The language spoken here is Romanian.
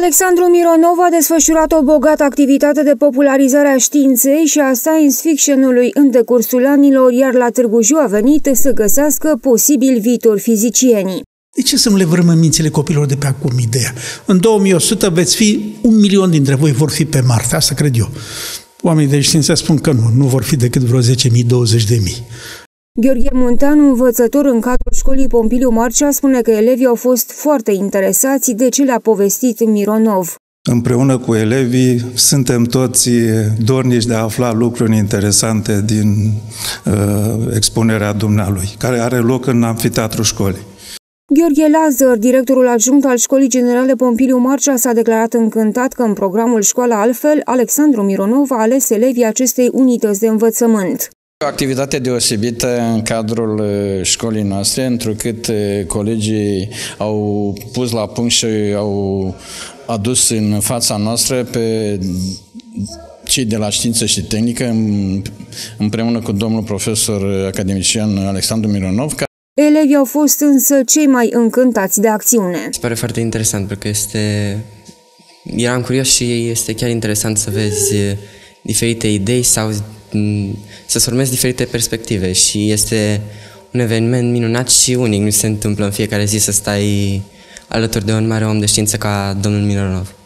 Alexandru Mironov a desfășurat o bogată activitate de popularizare a științei și a science fiction-ului în decursul anilor, iar la Târgu Jiu a venit să găsească posibil viitor fizicieni. De ce să-mi le vrem în mințile copilor de pe acum ideea? În 2100 veți fi, un milion dintre voi vor fi pe Marte, asta cred eu. Oamenii de știință spun că nu, nu vor fi decât vreo 10.000, 20.000. Gheorghe Munteanu, învățător în cadrul școlii Pompiliu Marcea, spune că elevii au fost foarte interesați de ce le-a povestit Mironov. Împreună cu elevii suntem toți dornici de a afla lucruri interesante din uh, expunerea dumnealui, care are loc în amfiteatru școlii. Gheorghe Lazar, directorul adjunct al Școlii Generale Pompiliu Marcea, s-a declarat încântat că în programul Școala Altfel, Alexandru Mironov a ales elevii acestei unități de învățământ. O activitate deosebită în cadrul uh, școlii noastre, întrucât uh, colegii au pus la punct și au adus în fața noastră pe cei de la știință și tehnică, împreună cu domnul profesor academician Alexandru Mironov. Elevii au fost însă cei mai încântați de acțiune. Se pare foarte interesant, pentru că este... Eram curios și este chiar interesant să vezi diferite idei sau să-ți formezi diferite perspective și este un eveniment minunat și unic. Nu se întâmplă în fiecare zi să stai alături de un mare om de știință ca domnul Mironov.